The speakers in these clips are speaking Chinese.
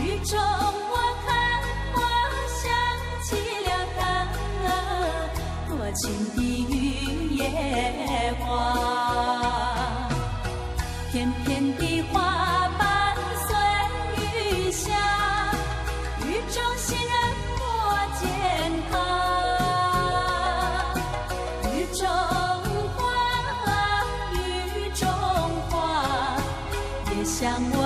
雨中我看花，想起了他，多情的夜花，片片。像我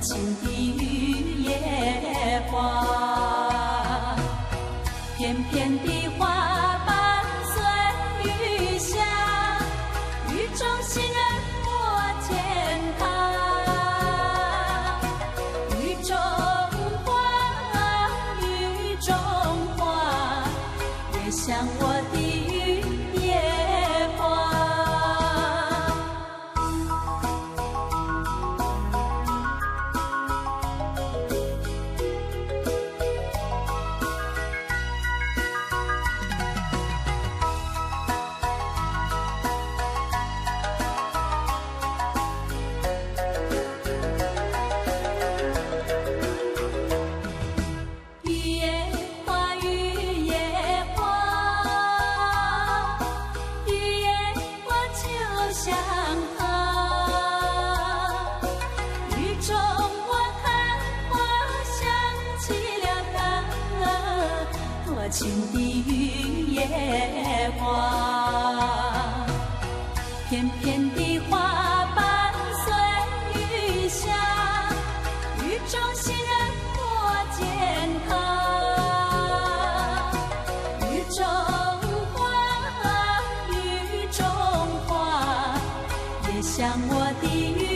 情的雨夜花，片片的花瓣随雨下，雨中行人莫见康，雨中花，雨中花，也像我的。像她。雨中我看花，想起了她，多情的雨夜花，片片像我的雨。